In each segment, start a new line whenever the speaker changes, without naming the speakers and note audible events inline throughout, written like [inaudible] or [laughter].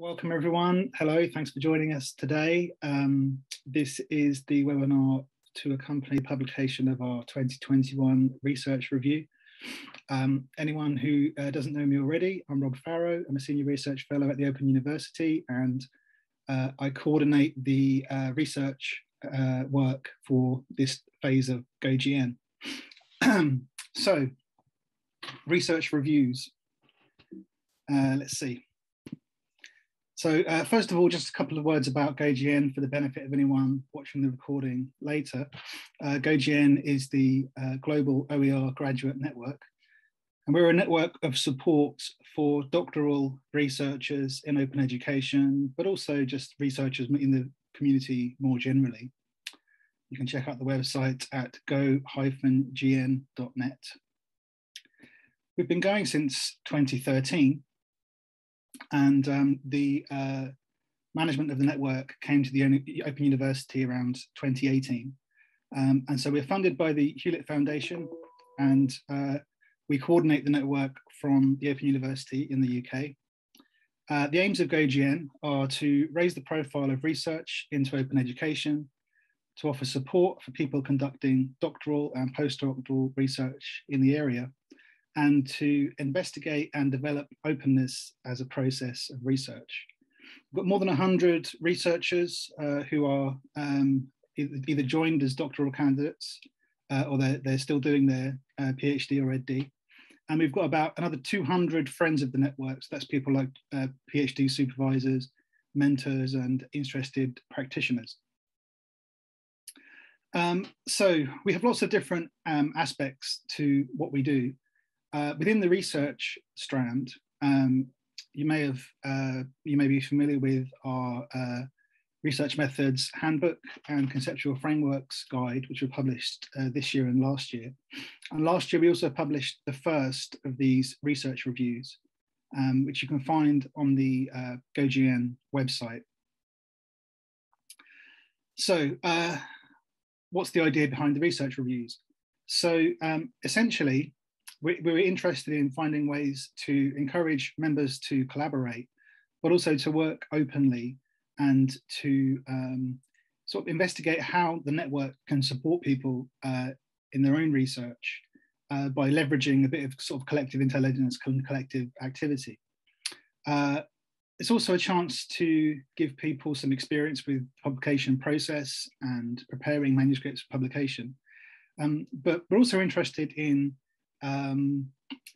welcome everyone. Hello, thanks for joining us today. Um, this is the webinar to accompany publication of our 2021 research review. Um, anyone who uh, doesn't know me already, I'm Rob Farrow. I'm a senior research fellow at the Open University and uh, I coordinate the uh, research uh, work for this phase of GoGN. [clears throat] so, research reviews. Uh, let's see. So uh, first of all, just a couple of words about GoGN for the benefit of anyone watching the recording later. Uh, GoGN is the uh, global OER graduate network. And we're a network of support for doctoral researchers in open education, but also just researchers in the community more generally. You can check out the website at go-gn.net. We've been going since 2013 and um, the uh, management of the network came to the Open University around 2018. Um, and so we're funded by the Hewlett Foundation and uh, we coordinate the network from the Open University in the UK. Uh, the aims of GoGN are to raise the profile of research into open education, to offer support for people conducting doctoral and postdoctoral research in the area, and to investigate and develop openness as a process of research. We've got more than 100 researchers uh, who are um, either joined as doctoral candidates uh, or they're, they're still doing their uh, PhD or EdD. And we've got about another 200 friends of the networks. That's people like uh, PhD supervisors, mentors, and interested practitioners. Um, so we have lots of different um, aspects to what we do. Uh, within the research strand, um, you may have uh, you may be familiar with our uh, research methods handbook and conceptual frameworks guide, which were published uh, this year and last year. And last year we also published the first of these research reviews, um, which you can find on the uh, GoGN website. So, uh, what's the idea behind the research reviews? So, um, essentially, we, we were interested in finding ways to encourage members to collaborate, but also to work openly and to um, sort of investigate how the network can support people uh, in their own research uh, by leveraging a bit of sort of collective intelligence and collective activity. Uh, it's also a chance to give people some experience with publication process and preparing manuscripts for publication. Um, but we're also interested in um,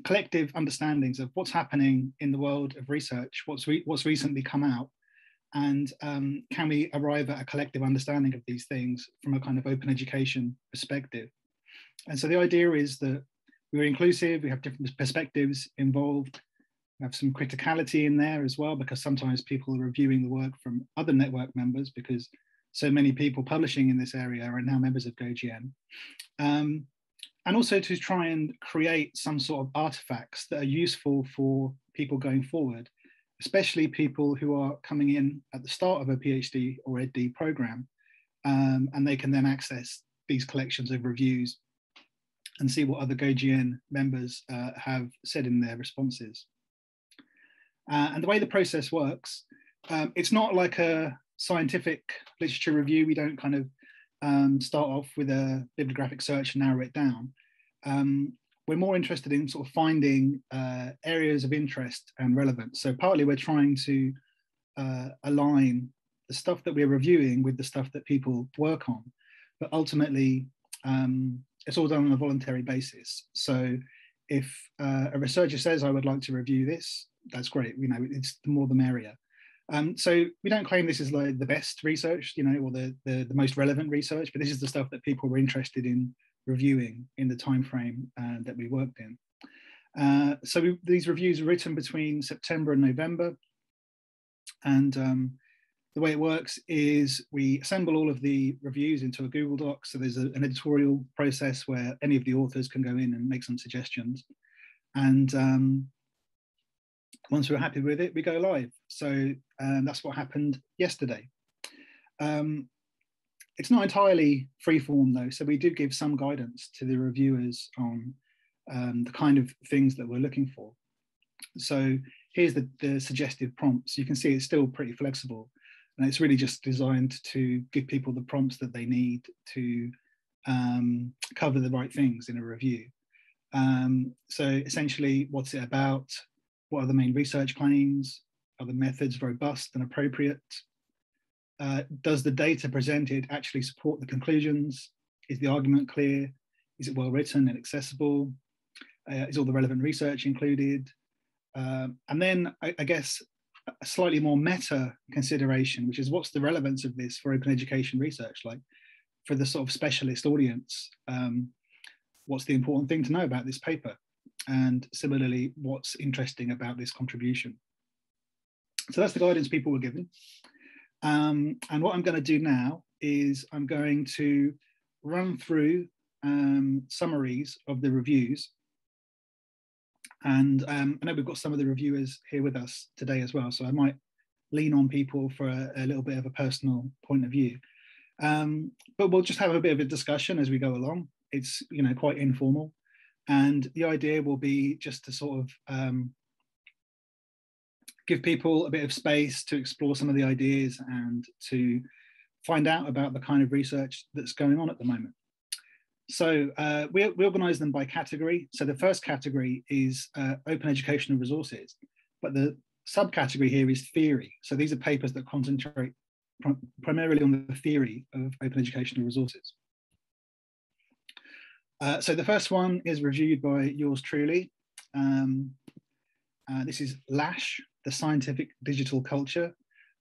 collective understandings of what's happening in the world of research, what's, re what's recently come out, and um, can we arrive at a collective understanding of these things from a kind of open education perspective. And so the idea is that we're inclusive, we have different perspectives involved, we have some criticality in there as well, because sometimes people are reviewing the work from other network members because so many people publishing in this area are now members of GoGN. Um, and also to try and create some sort of artifacts that are useful for people going forward, especially people who are coming in at the start of a PhD or EdD program, um, and they can then access these collections of reviews and see what other GoGN members uh, have said in their responses. Uh, and the way the process works, um, it's not like a scientific literature review. We don't kind of um, start off with a bibliographic search and narrow it down. Um, we're more interested in sort of finding uh, areas of interest and relevance. So partly we're trying to uh, align the stuff that we're reviewing with the stuff that people work on, but ultimately um, it's all done on a voluntary basis. So if uh, a researcher says, I would like to review this, that's great. You know, it's the more the merrier. Um, so we don't claim this is like the best research, you know, or the, the, the most relevant research, but this is the stuff that people were interested in reviewing in the time frame uh, that we worked in. Uh, so we, these reviews were written between September and November, and um, the way it works is we assemble all of the reviews into a Google Doc. So there's a, an editorial process where any of the authors can go in and make some suggestions. And um, once we're happy with it, we go live. So um, that's what happened yesterday. Um, it's not entirely freeform though, so we do give some guidance to the reviewers on um, the kind of things that we're looking for. So here's the, the suggested prompts. You can see it's still pretty flexible. And it's really just designed to give people the prompts that they need to um, cover the right things in a review. Um, so essentially, what's it about? What are the main research claims? Are the methods robust and appropriate? Uh, does the data presented actually support the conclusions? Is the argument clear? Is it well written and accessible? Uh, is all the relevant research included? Um, and then I, I, guess a slightly more meta consideration, which is what's the relevance of this for open education research? Like for the sort of specialist audience, um, what's the important thing to know about this paper? And similarly, what's interesting about this contribution? So that's the guidance people were given. Um, and what I'm going to do now is I'm going to run through um, summaries of the reviews and um, I know we've got some of the reviewers here with us today as well, so I might lean on people for a, a little bit of a personal point of view. Um, but we'll just have a bit of a discussion as we go along. It's you know quite informal, and the idea will be just to sort of um, give people a bit of space to explore some of the ideas and to find out about the kind of research that's going on at the moment. So uh, we, we organize them by category. So the first category is uh, open educational resources, but the subcategory here is theory. So these are papers that concentrate pr primarily on the theory of open educational resources. Uh, so the first one is reviewed by yours truly. Um, uh, this is LASH, the Scientific Digital Culture,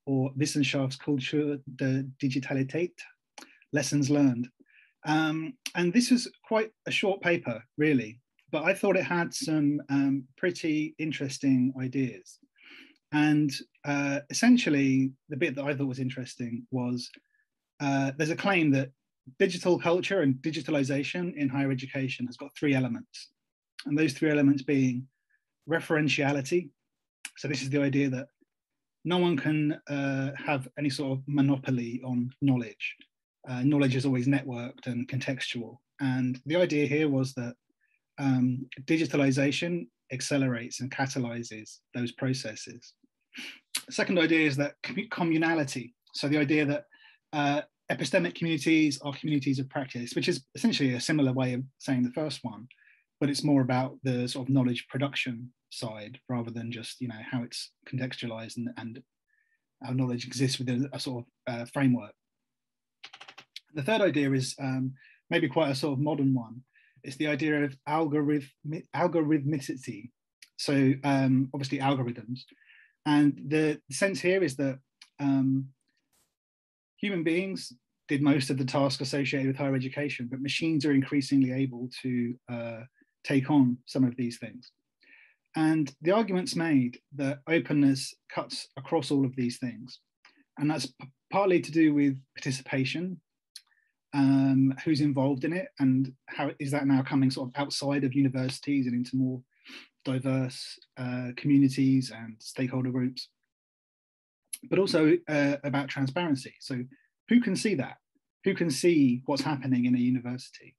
or Wissenschaftskultur der Digitalität, Lessons Learned. Um, and this was quite a short paper, really, but I thought it had some um, pretty interesting ideas. And uh, essentially, the bit that I thought was interesting was uh, there's a claim that digital culture and digitalization in higher education has got three elements. And those three elements being referentiality. So, this is the idea that no one can uh, have any sort of monopoly on knowledge uh, knowledge is always networked and contextual. And the idea here was that um, digitalization accelerates and catalyzes those processes. second idea is that communality. So the idea that uh, epistemic communities are communities of practice, which is essentially a similar way of saying the first one, but it's more about the sort of knowledge production side rather than just you know how it's contextualized and, and how knowledge exists within a sort of uh, framework. The third idea is um, maybe quite a sort of modern one. It's the idea of algorithm, algorithmicity. So um, obviously algorithms. And the sense here is that um, human beings did most of the task associated with higher education, but machines are increasingly able to uh, take on some of these things. And the argument's made that openness cuts across all of these things. And that's partly to do with participation um, who's involved in it, and how is that now coming sort of outside of universities and into more diverse uh, communities and stakeholder groups, but also uh, about transparency. So, who can see that? Who can see what's happening in a university?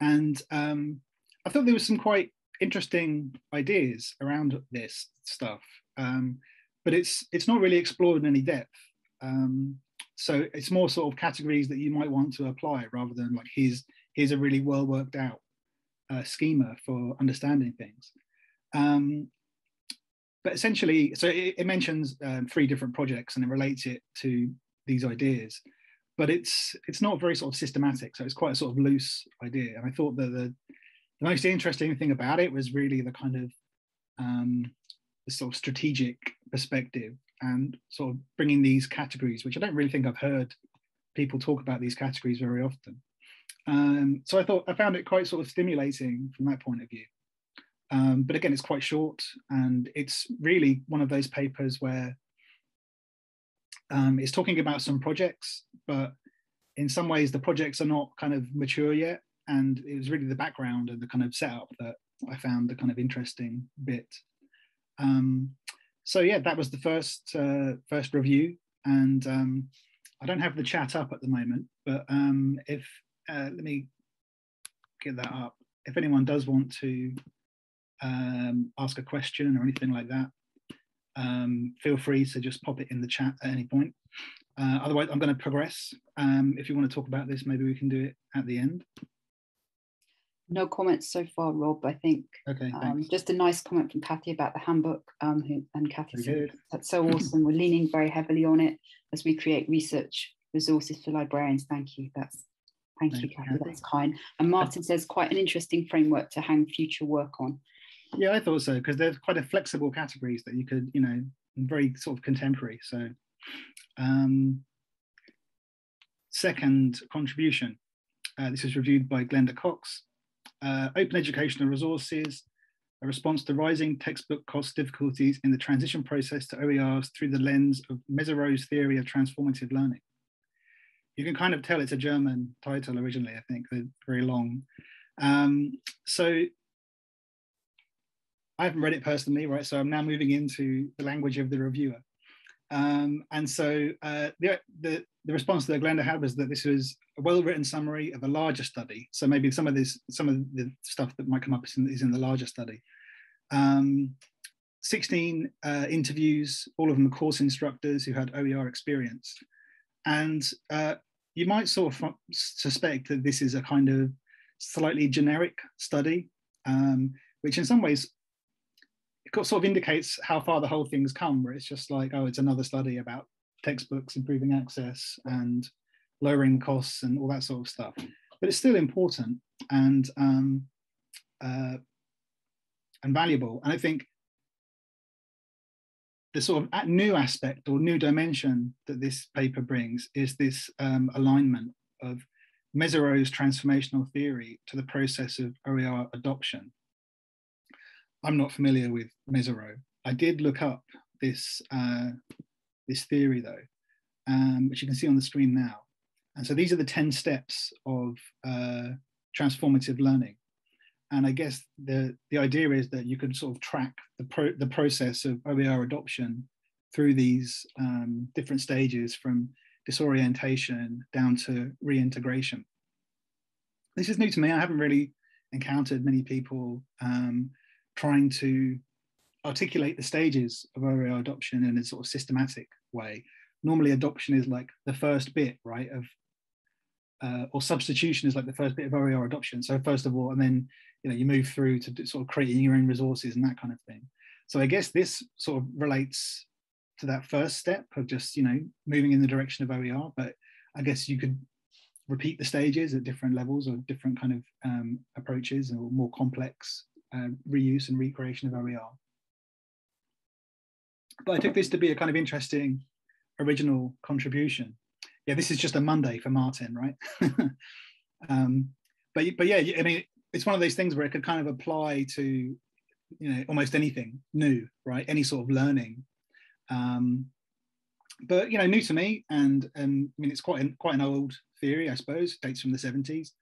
And um, I thought there was some quite interesting ideas around this stuff, um, but it's it's not really explored in any depth. Um, so it's more sort of categories that you might want to apply rather than like here's here's a really well worked out uh, schema for understanding things um, but essentially so it, it mentions um, three different projects and it relates it to these ideas but it's it's not very sort of systematic so it's quite a sort of loose idea and i thought that the, the most interesting thing about it was really the kind of um, the sort of strategic perspective and sort of bringing these categories, which I don't really think I've heard people talk about these categories very often. Um, so I thought I found it quite sort of stimulating from that point of view. Um, but again, it's quite short, and it's really one of those papers where um, it's talking about some projects, but in some ways the projects are not kind of mature yet. And it was really the background and the kind of setup that I found the kind of interesting bit. Um, so yeah, that was the first uh, first review, and um, I don't have the chat up at the moment, but um, if uh, let me get that up. If anyone does want to um, ask a question or anything like that, um, feel free to just pop it in the chat at any point. Uh, otherwise, I'm going to progress. Um, if you want to talk about this, maybe we can do it at the end.
No comments so far, Rob. I think
okay,
um, just a nice comment from Kathy about the handbook. Um, who, and Kathy said that's so awesome. We're leaning very heavily on it as we create research resources for librarians. Thank you. That's thank, thank you, Kathy. Kathy. That's kind. And Martin says quite an interesting framework to hang future work on.
Yeah, I thought so because they're quite a flexible categories that you could, you know, very sort of contemporary. So, um, second contribution. Uh, this is reviewed by Glenda Cox. Uh, open educational resources, a response to rising textbook cost difficulties in the transition process to OERs through the lens of Mezirow's theory of transformative learning. You can kind of tell it's a German title originally, I think, very long. Um, so I haven't read it personally, right? So I'm now moving into the language of the reviewer. Um, and so uh, the, the, the response that Glenda had was that this was a well-written summary of a larger study. So maybe some of this, some of the stuff that might come up is in, is in the larger study. Um, 16 uh, interviews, all of them course instructors who had OER experience. And uh, you might sort of suspect that this is a kind of slightly generic study, um, which in some ways it sort of indicates how far the whole thing's come, where it's just like, oh, it's another study about textbooks improving access and lowering costs and all that sort of stuff. But it's still important and um, uh, and valuable. And I think the sort of new aspect or new dimension that this paper brings is this um, alignment of Mezirow's transformational theory to the process of OER adoption. I'm not familiar with Mezirow. I did look up this, uh, this theory though, um, which you can see on the screen now. And so these are the 10 steps of uh, transformative learning. And I guess the, the idea is that you could sort of track the, pro, the process of OER adoption through these um, different stages from disorientation down to reintegration. This is new to me. I haven't really encountered many people um, trying to articulate the stages of OER adoption in a sort of systematic way. Normally, adoption is like the first bit, right? Of uh, or substitution is like the first bit of OER adoption. So first of all, and then you know you move through to sort of creating your own resources and that kind of thing. So I guess this sort of relates to that first step of just you know moving in the direction of OER. But I guess you could repeat the stages at different levels or different kind of um, approaches or more complex uh, reuse and recreation of OER. But I took this to be a kind of interesting original contribution. Yeah, this is just a Monday for Martin, right? [laughs] um, but but yeah, I mean, it's one of those things where it could kind of apply to you know almost anything new, right? Any sort of learning. Um, but you know, new to me, and um, I mean, it's quite an, quite an old theory, I suppose. Dates from the seventies,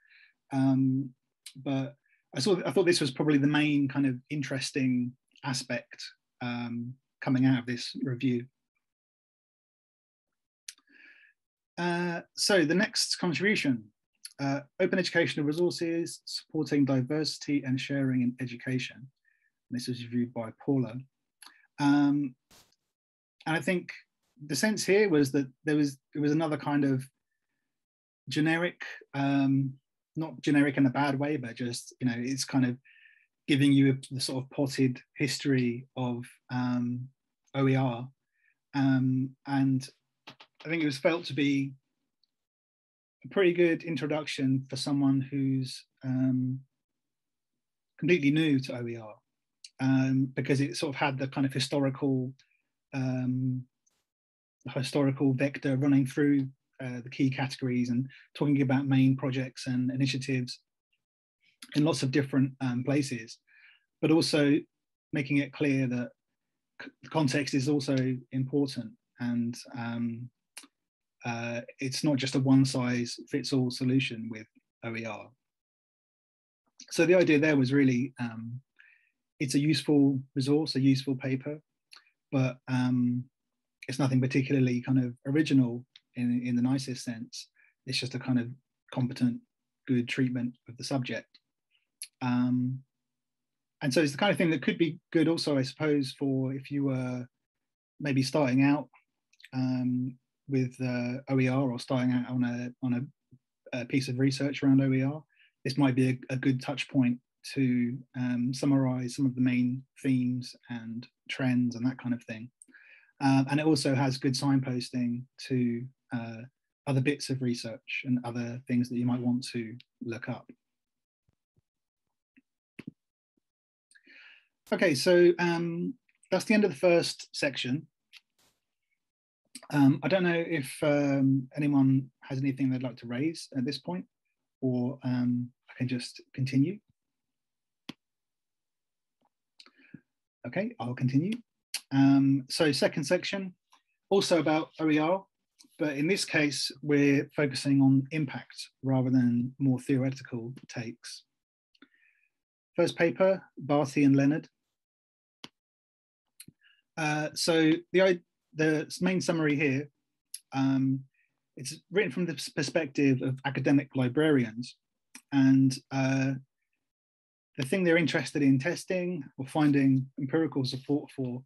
um, but I I thought this was probably the main kind of interesting aspect um, coming out of this review. Uh, so the next contribution, uh, open educational resources, supporting diversity and sharing in education. And this was reviewed by Paula. Um, and I think the sense here was that there was, there was another kind of generic um, not generic in a bad way, but just you know, it's kind of giving you the sort of potted history of um, OER, um, and I think it was felt to be a pretty good introduction for someone who's um, completely new to OER, um, because it sort of had the kind of historical um, historical vector running through uh, the key categories and talking about main projects and initiatives in lots of different um, places, but also making it clear that context is also important and um, uh, it's not just a one size fits all solution with OER. So the idea there was really um, it's a useful resource, a useful paper, but um, it's nothing particularly kind of original in, in the nicest sense. It's just a kind of competent, good treatment of the subject. Um, and so it's the kind of thing that could be good also, I suppose, for if you were maybe starting out um, with uh, OER or starting out on a on a, a, piece of research around OER, this might be a, a good touch point to um, summarize some of the main themes and trends and that kind of thing. Um, and it also has good signposting to uh, other bits of research and other things that you might want to look up. Okay, so um, that's the end of the first section. Um, I don't know if um, anyone has anything they'd like to raise at this point, or um, I can just continue. Okay, I'll continue. Um, so second section, also about OER, but in this case, we're focusing on impact rather than more theoretical takes. First paper, Barty and Leonard. Uh, so the, the main summary here, um, it's written from the perspective of academic librarians. And uh, the thing they're interested in testing or finding empirical support for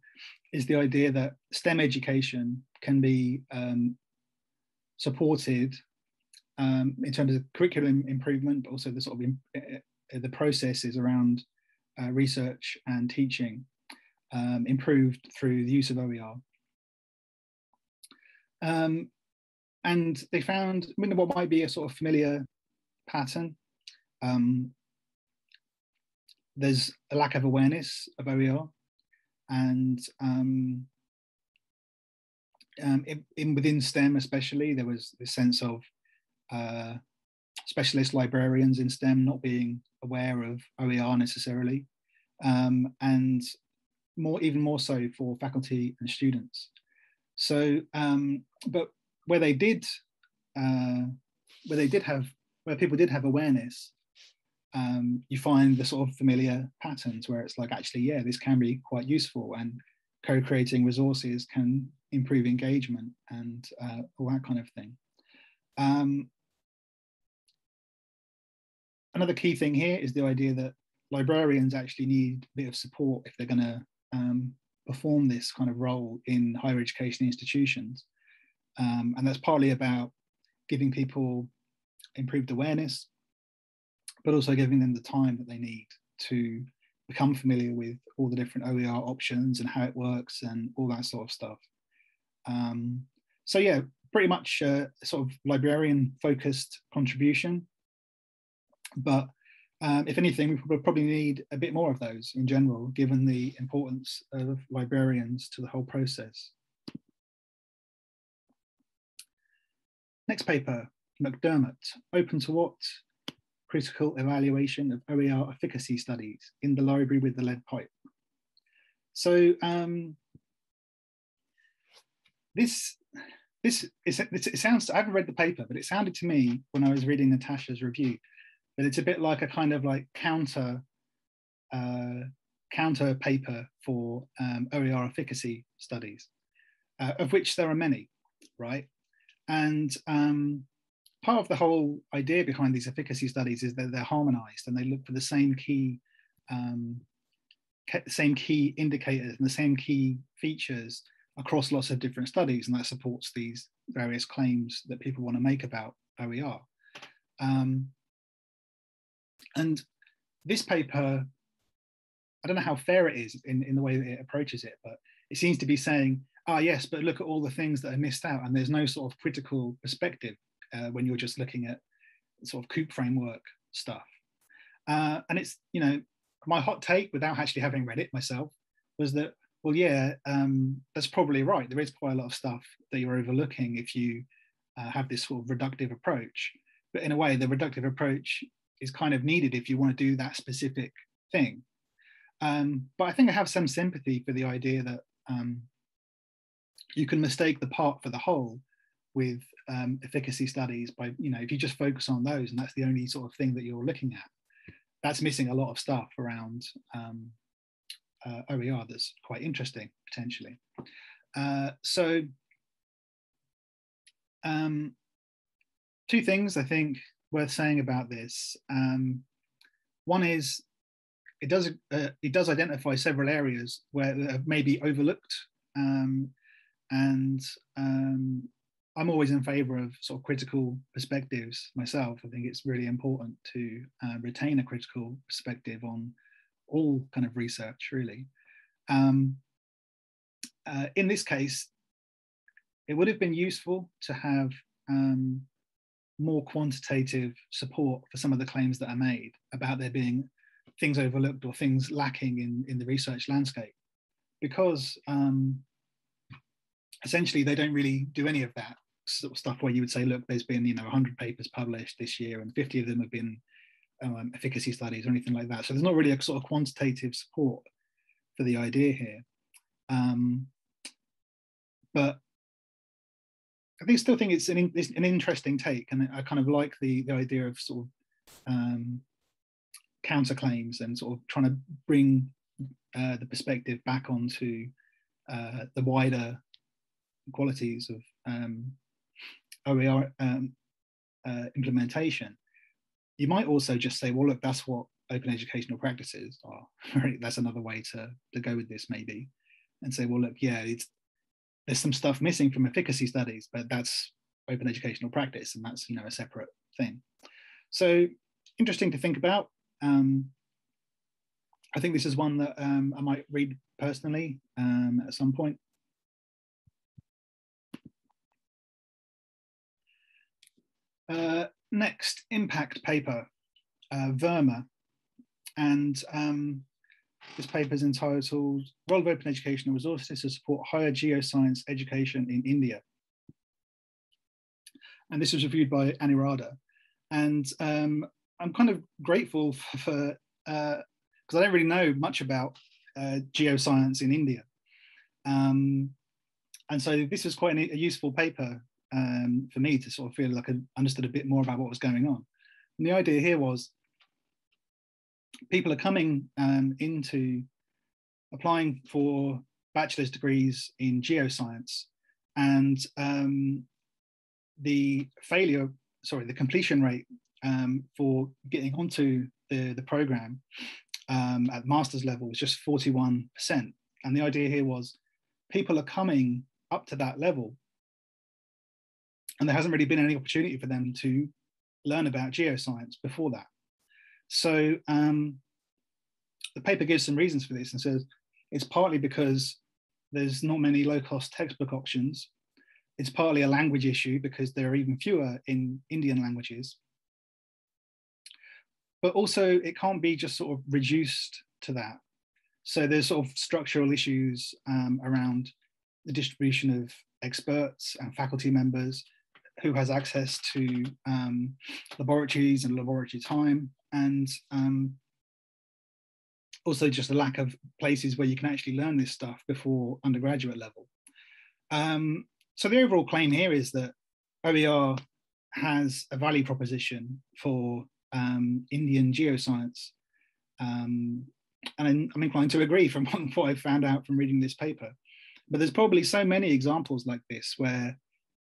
is the idea that STEM education can be um, supported um, in terms of curriculum improvement, but also the sort of uh, the processes around uh, research and teaching um, improved through the use of OER. Um, and they found I mean, what might be a sort of familiar pattern um, there's a lack of awareness of OER, and um, um, in, in, within STEM especially, there was this sense of uh, specialist librarians in STEM not being aware of OER necessarily, um, and more even more so for faculty and students. So, um, but where they did, uh, where they did have, where people did have awareness, um, you find the sort of familiar patterns where it's like, actually, yeah, this can be quite useful and co-creating resources can improve engagement and uh, all that kind of thing. Um, another key thing here is the idea that librarians actually need a bit of support if they're going to um, perform this kind of role in higher education institutions. Um, and that's partly about giving people improved awareness but also giving them the time that they need to become familiar with all the different OER options and how it works and all that sort of stuff. Um, so yeah, pretty much a sort of librarian focused contribution. But um, if anything, we probably need a bit more of those in general, given the importance of librarians to the whole process. Next paper, McDermott, open to what? critical evaluation of OER efficacy studies in the library with the lead pipe. So um, this, this is, it sounds, I haven't read the paper, but it sounded to me when I was reading Natasha's review, that it's a bit like a kind of like counter, uh, counter paper for um, OER efficacy studies, uh, of which there are many, right? And um, part of the whole idea behind these efficacy studies is that they're harmonized and they look for the same key um, same key indicators and the same key features across lots of different studies and that supports these various claims that people want to make about OER. Um, and this paper, I don't know how fair it is in, in the way that it approaches it, but it seems to be saying, ah, yes, but look at all the things that are missed out and there's no sort of critical perspective uh, when you're just looking at sort of COUP framework stuff. Uh, and it's, you know, my hot take without actually having read it myself was that, well, yeah, um, that's probably right. There is quite a lot of stuff that you're overlooking if you uh, have this sort of reductive approach. But in a way, the reductive approach is kind of needed if you want to do that specific thing. Um, but I think I have some sympathy for the idea that um, you can mistake the part for the whole with um, efficacy studies by you know if you just focus on those and that's the only sort of thing that you're looking at that's missing a lot of stuff around um, uh, OER that's quite interesting potentially uh, so um, two things I think worth saying about this um, one is it does uh, it does identify several areas where maybe overlooked um, and um, I'm always in favour of sort of critical perspectives myself. I think it's really important to uh, retain a critical perspective on all kind of research, really. Um, uh, in this case, it would have been useful to have um, more quantitative support for some of the claims that are made about there being things overlooked or things lacking in, in the research landscape. Because um, essentially they don't really do any of that sort of stuff where you would say, look, there's been, you know, 100 papers published this year and 50 of them have been um, efficacy studies or anything like that. So there's not really a sort of quantitative support for the idea here. Um, but I think still think it's an, it's an interesting take, and I kind of like the the idea of sort of um, counterclaims and sort of trying to bring uh, the perspective back onto uh, the wider qualities of um, OER um, uh, implementation. You might also just say, well, look, that's what open educational practices are. [laughs] that's another way to, to go with this, maybe, and say, well, look, yeah, there's some stuff missing from efficacy studies, but that's open educational practice, and that's you know a separate thing. So interesting to think about. Um, I think this is one that um, I might read personally um, at some point. Uh, next, impact paper, uh, Verma. And um, this paper is entitled Role of Open Educational Resources to Support Higher Geoscience Education in India. And this was reviewed by Anirada. And um, I'm kind of grateful [laughs] for, because uh, I don't really know much about uh, geoscience in India. Um, and so this was quite a, a useful paper um, for me to sort of feel like I understood a bit more about what was going on. And the idea here was people are coming um, into applying for bachelor's degrees in geoscience and um, the failure sorry the completion rate um, for getting onto the, the program um, at master's level was just 41% and the idea here was people are coming up to that level and there hasn't really been any opportunity for them to learn about geoscience before that so um, the paper gives some reasons for this and says it's partly because there's not many low cost textbook options. It's partly a language issue because there are even fewer in Indian languages. But also, it can't be just sort of reduced to that. So there's sort of structural issues um, around the distribution of experts and faculty members, who has access to um, laboratories and laboratory time, and um, also just a lack of places where you can actually learn this stuff before undergraduate level. Um, so the overall claim here is that OER has a value proposition for um, Indian geoscience. Um, and I'm inclined to agree from [laughs] what I found out from reading this paper. But there's probably so many examples like this where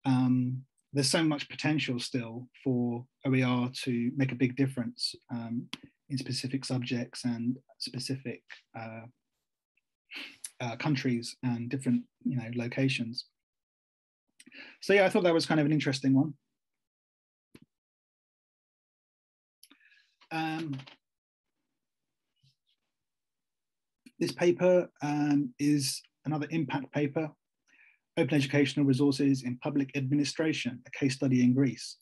um, there's so much potential still for OER to make a big difference um, in specific subjects and specific uh, uh, countries and different you know locations. So yeah, I thought that was kind of an interesting one. Um, this paper um, is another impact paper Open Educational Resources in Public Administration, a case study in Greece.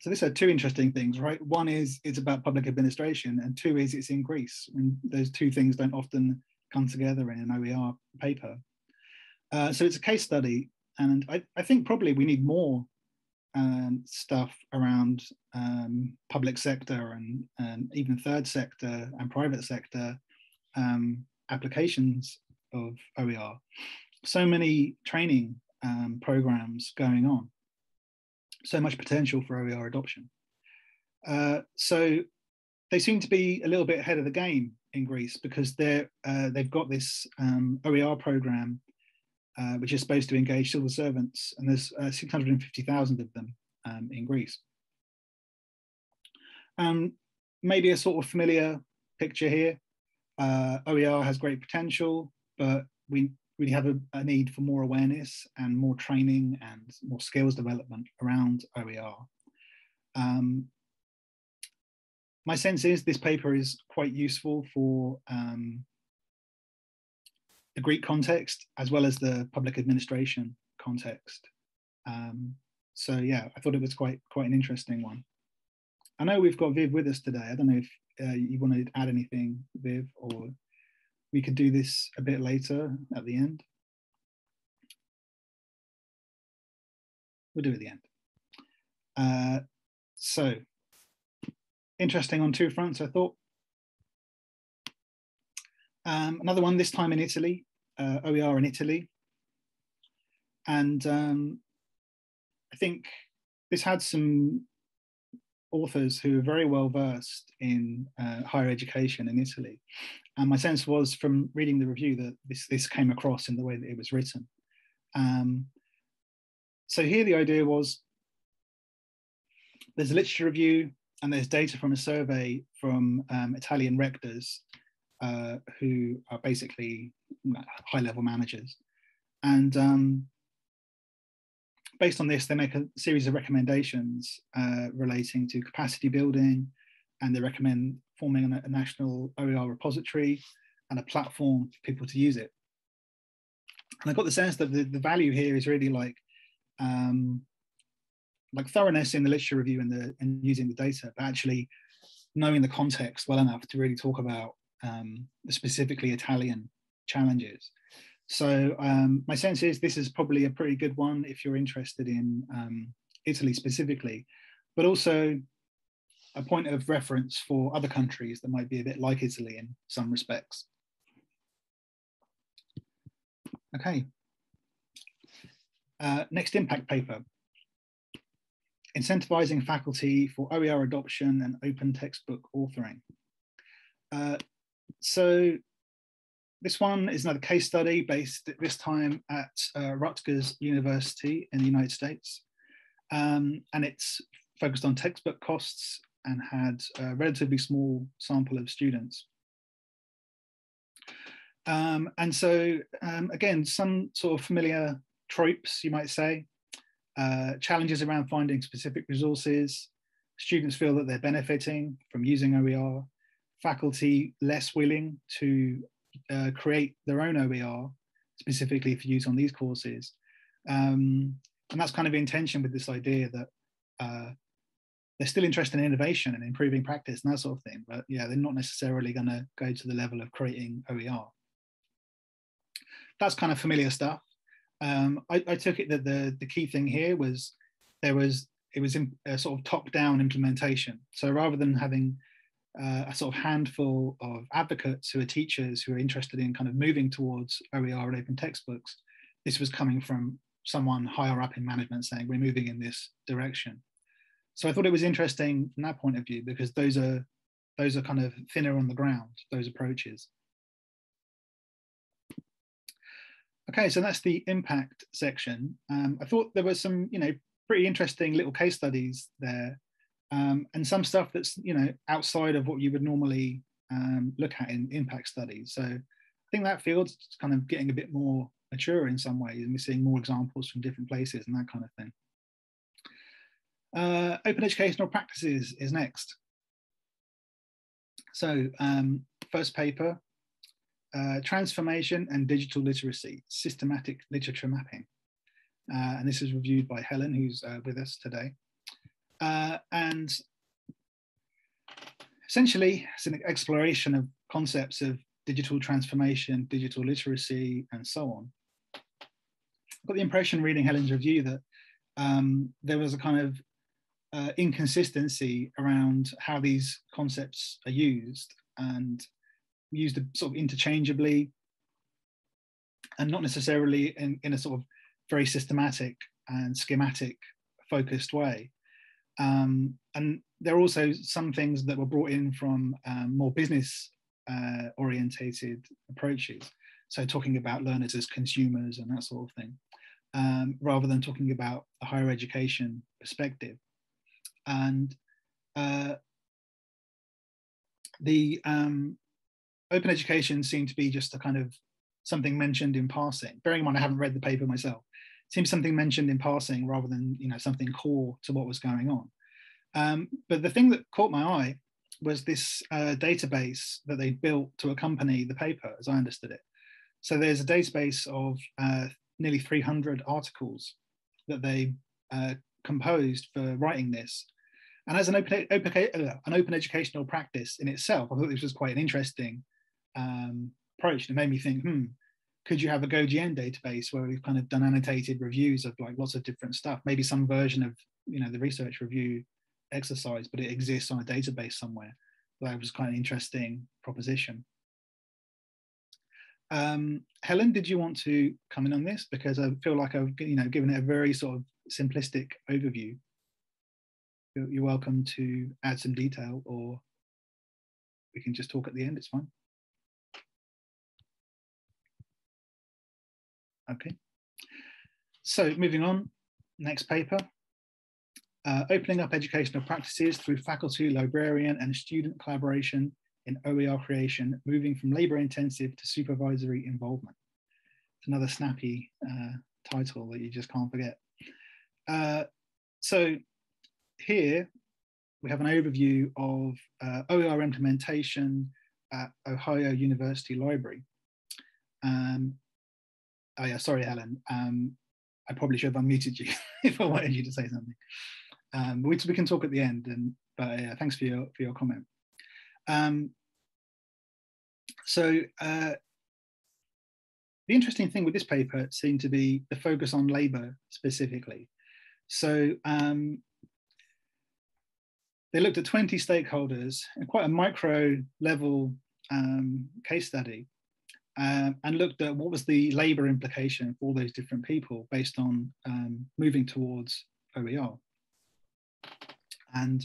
So this are two interesting things, right? One is it's about public administration, and two is it's in Greece. And those two things don't often come together in an OER paper. Uh, so it's a case study, and I, I think probably we need more um, stuff around um, public sector and, and, even third sector and private sector um, applications of OER so many training um, programs going on, so much potential for OER adoption. Uh, so they seem to be a little bit ahead of the game in Greece because they're uh, they've got this um, OER program uh, which is supposed to engage civil servants, and there's uh, 650,000 of them um, in Greece. Um, maybe a sort of familiar picture here. Uh, OER has great potential, but we really have a, a, need for more awareness and more training and more skills development around OER. Um, my sense is this paper is quite useful for um, the Greek context as well as the public administration context. Um, so yeah, I thought it was quite quite an interesting one. I know we've got Viv with us today. I don't know if uh, you want to add anything, Viv, or we could do this a bit later at the end. We'll do it at the end. Uh, so, interesting on two fronts, I thought. Um, another one, this time in Italy, uh, OER in Italy. And um, I think this had some authors who are very well versed in uh, higher education in Italy. And my sense was from reading the review that this, this came across in the way that it was written. Um, so here the idea was there's a literature review and there's data from a survey from um, Italian rectors uh, who are basically high level managers. And um, based on this, they make a series of recommendations uh, relating to capacity building, and they recommend forming a, national OER repository and a platform for people to use it. And I got the sense that the, the value here is really like um, like thoroughness in the literature review and the and using the data, but actually knowing the context well enough to really talk about um, the specifically Italian challenges. So um, my sense is this is probably a pretty good one if you're interested in um, Italy specifically, but also a point of reference for other countries that might be a bit like Italy in some respects. Okay. Uh, next impact paper. Incentivizing faculty for OER adoption and open textbook authoring. Uh, so this one is another case study based at this time at uh, Rutgers University in the United States. Um, and it's focused on textbook costs and had a relatively small sample of students. Um, and so, um, again, some sort of familiar tropes, you might say, uh, challenges around finding specific resources, students feel that they're benefiting from using OER, faculty less willing to uh, create their own OER specifically for use on these courses. Um, and that's kind of in tension with this idea that uh, they're still interested in innovation and improving practice and that sort of thing. But yeah, they're not necessarily going to go to the level of creating OER. That's kind of familiar stuff. Um, I, I, took it that the, the key thing here was there was it was in a sort of top down implementation. So rather than having uh, a sort of handful of advocates who are teachers who are interested in kind of moving towards OER and open textbooks. This was coming from someone higher up in management saying we're moving in this direction. So I thought it was interesting from that point of view because those are those are kind of thinner on the ground, those approaches. Okay, so that's the impact section. Um, I thought there were some, you know, pretty interesting little case studies there um, and some stuff that's you know outside of what you would normally um, look at in impact studies. So I think that field's kind of getting a bit more mature in some ways, and we're seeing more examples from different places and that kind of thing. Uh, open educational practices is next. So um, first paper, uh, transformation and digital literacy, systematic literature mapping. Uh, and this is reviewed by Helen, who's uh, with us today. Uh, and essentially, it's an exploration of concepts of digital transformation, digital literacy, and so on. I got the impression reading Helen's review that um, there was a kind of uh, inconsistency around how these concepts are used and used sort of interchangeably and not necessarily in, in a sort of very systematic and schematic focused way. Um, and there are also some things that were brought in from um, more business uh, orientated approaches. So talking about learners as consumers and that sort of thing, um, rather than talking about a higher education perspective. And uh, the um, open education seemed to be just a kind of something mentioned in passing. Bearing in mind, I haven't read the paper myself. It seems something mentioned in passing rather than you know something core to what was going on. Um, but the thing that caught my eye was this uh, database that they built to accompany the paper, as I understood it. So there's a database of uh, nearly 300 articles that they uh, composed for writing this. And as an open, open, uh, an open educational practice in itself, I thought this was quite an interesting um, approach. It made me think, hmm, could you have a GoGN database where we've kind of done annotated reviews of like lots of different stuff, maybe some version of you know the research review exercise, but it exists on a database somewhere. That was quite an interesting proposition. Um, Helen, did you want to come in on this? Because I feel like I've you know given it a very sort of simplistic overview. You're, welcome to add some detail, or we can just talk at the end. It's fine. Okay. So moving on, next paper. Uh, opening up educational practices through faculty, librarian, and student collaboration in OER creation, moving from labor intensive to supervisory involvement. It's another snappy uh, title that you just can't forget. Uh, so here we have an overview of uh, OER implementation at Ohio University Library. Um, oh yeah, sorry, Helen. Um, I probably should have unmuted you [laughs] if I wanted you to say something. Um, we, we can talk at the end, and but yeah, thanks for your for your comment. Um, so uh, the interesting thing with this paper seemed to be the focus on labour specifically. So um, they looked at 20 stakeholders in quite a micro level um, case study uh, and looked at what was the labour implication for all those different people based on um, moving towards OER. And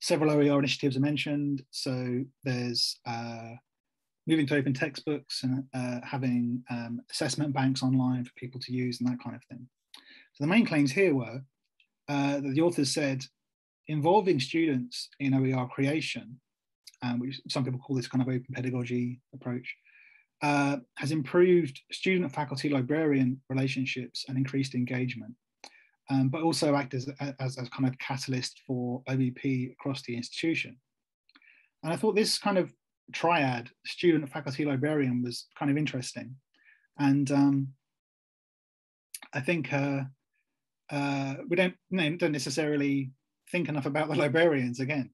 several OER initiatives are mentioned. So there's uh, moving to open textbooks and uh, having um, assessment banks online for people to use and that kind of thing. So the main claims here were uh, that the authors said involving students in OER creation, um, which some people call this kind of open pedagogy approach, uh, has improved student faculty librarian relationships and increased engagement, um, but also act as, as, as kind of catalyst for OEP across the institution. And I thought this kind of triad, student, faculty, librarian, was kind of interesting. And um, I think uh, uh, we don't, know, don't necessarily think enough about the librarians again,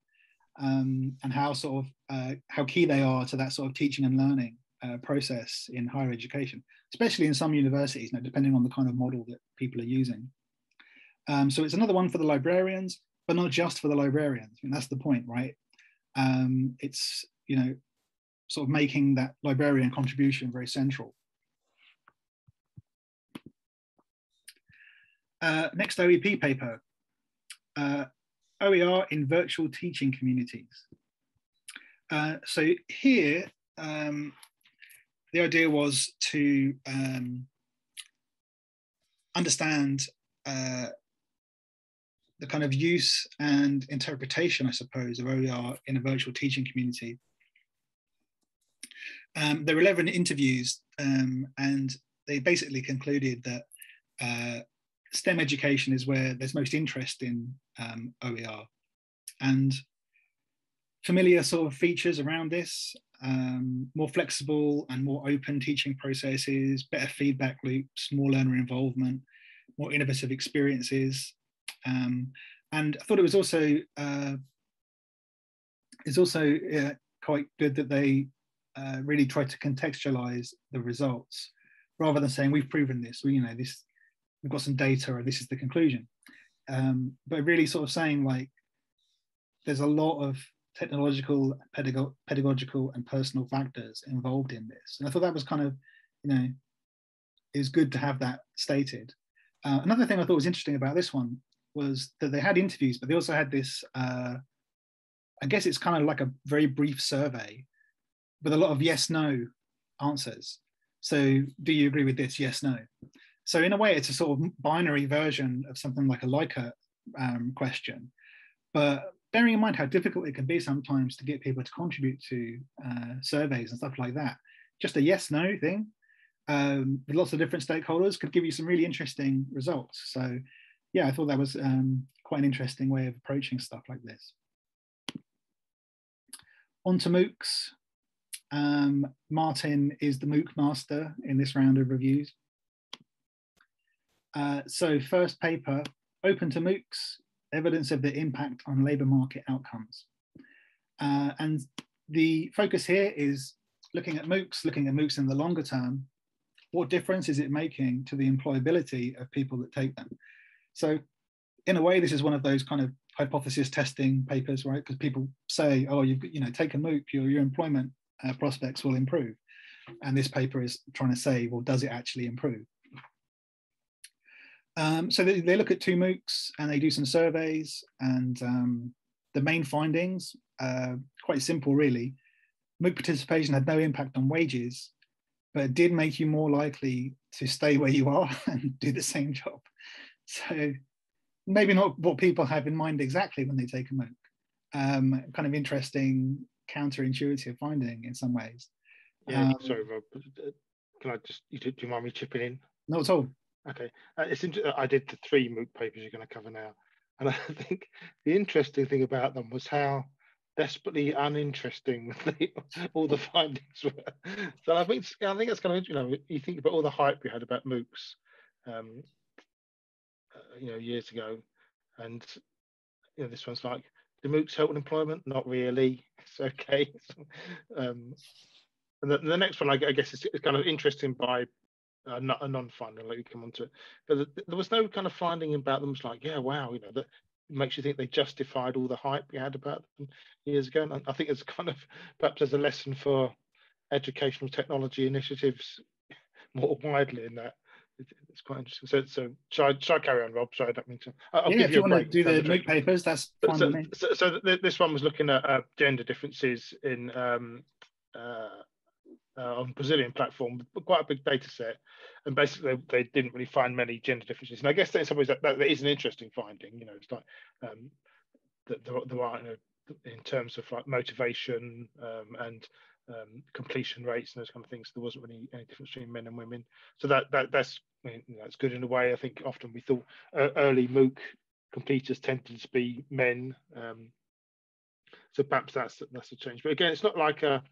um, and how sort of uh, how key they are to that sort of teaching and learning uh, process in higher education, especially in some universities, know, depending on the kind of model that people are using. Um, so it's another one for the librarians, but not just for the librarians. I mean, that's the point, right? Um, it's you know sort of making that librarian contribution very central. Uh, next OEP paper, uh, OER in virtual teaching communities. Uh, so here, um, the idea was to um, understand uh, the kind of use and interpretation, I suppose, of OER in a virtual teaching community um, there were 11 interviews, um, and they basically concluded that uh, STEM education is where there's most interest in um, OER. And familiar sort of features around this, um, more flexible and more open teaching processes, better feedback loops, more learner involvement, more innovative experiences. Um, and I thought it was also uh, it's also uh, quite good that they uh, really try to contextualize the results rather than saying we've proven this, we, you know, this, we've got some data or this is the conclusion. Um, but really sort of saying like, there's a lot of technological, pedago pedagogical and personal factors involved in this. And I thought that was kind of, you know, it was good to have that stated. Uh, another thing I thought was interesting about this one was that they had interviews, but they also had this, uh, I guess it's kind of like a very brief survey with a lot of yes no answers. So, do you agree with this? Yes, no. So, in a way, it's a sort of binary version of something like a Likert um, question. But bearing in mind how difficult it can be sometimes to get people to contribute to uh, surveys and stuff like that, just a yes no thing um, with lots of different stakeholders could give you some really interesting results. So yeah, I thought that was um, quite an interesting way of approaching stuff like this. On to MOOCs. Um, Martin is the MOOC master in this round of reviews. Uh, so first paper, open to MOOCs, evidence of the impact on labour market outcomes. Uh, and the focus here is looking at MOOCs, looking at MOOCs in the longer term, what difference is it making to the employability of people that take them? So in a way, this is one of those kind of hypothesis testing papers, right? Because people say, oh, you've you know, take a MOOC, your, your employment uh, prospects will improve. And this paper is trying to say, well, does it actually improve? Um, so they, they, look at two MOOCs and they do some surveys and um, the main findings, uh, quite simple really. MOOC participation had no impact on wages, but it did make you more likely to stay where you are [laughs] and do the same job. So maybe not what people have in mind exactly when they take a MOOC. Um, kind of interesting, counterintuitive finding in some ways.
Yeah, um, sorry, Rob. Uh, can I just, do you mind me chipping in?
Not at all.
Okay, uh, it's I did the three MOOC papers you're going to cover now, and I [laughs] think the interesting thing about them was how desperately uninteresting [laughs] all the findings were. [laughs] So I think I think it's kind of you know you think about all the hype we had about MOOCs, um, uh, you know years ago, and you know this one's like the MOOCs help with employment? Not really. It's okay. um, and the, the, next one I, I guess is, is, kind of interesting by uh, not a non-finding. I'll let you come on to it, but the, there was no kind of finding about them. It's like yeah, wow, you know that makes you think they justified all the hype we had about them years ago. And I think it's [laughs] kind of perhaps as a lesson for educational technology initiatives [laughs] more widely in that. It's quite interesting. So, so shall I, shall I carry on, Rob? Sorry, I don't mean to.
I'll yeah, if you, want to do the MOOC papers, that's fine.
So, so, so, this one was looking at uh, gender differences in um, uh, uh, on Brazilian platform, quite a big data set, and basically they, didn't really find many gender differences. And I guess in some ways that, that, that is an interesting finding. You know, it's like um, that there, there are you know, in terms of like motivation um, and um, completion rates and those kind of things. There wasn't really any difference between men and women. So that that that's I mean, that's good in a way. I think often we thought uh, early MOOC completers tended to be men. Um, so perhaps that's that's a change. But again, it's not like a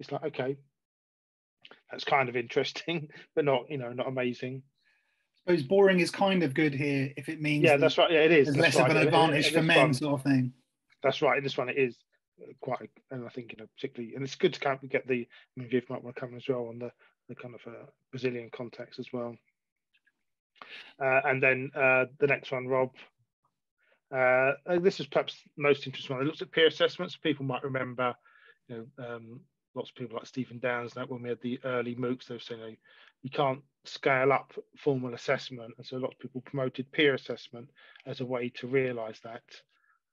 it's like okay that's kind of interesting [laughs] but not you know not amazing.
I suppose boring is kind of good here if it means
yeah that's right. Yeah it is.
less
right.
of an advantage for men one, sort of thing.
That's right. In this one it is quite and i think you know particularly and it's good to kind of get the i mean viv might want to come as well on the the kind of uh, brazilian context as well. Uh, and then uh, the next one rob. Uh, this is perhaps the most interesting one. It looks at peer assessments. People might remember, you know, um, lots of people like Stephen Downes that when we had the early MOOCs, they were saying you, you can't scale up formal assessment. And so a lot of people promoted peer assessment as a way to realize that.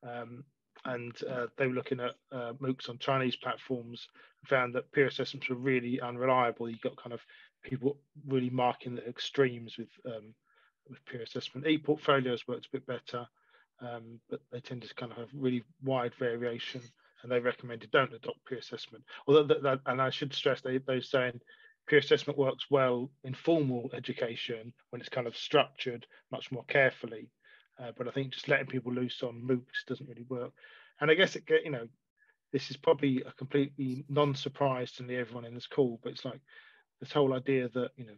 Um, and uh, they were looking at uh, MOOCs on Chinese platforms found that peer assessments were really unreliable. You got kind of people really marking the extremes with um, with peer assessment. E-portfolios worked a bit better, um, but they tend to kind of have really wide variation and they recommended don't adopt peer assessment. Although that, that and I should stress they they're saying peer assessment works well in formal education when it's kind of structured much more carefully. Uh, but I think just letting people loose on MOOCs doesn't really work. And I guess it get you know this is probably a completely non-surprise to everyone in this call, but it's like this whole idea that you know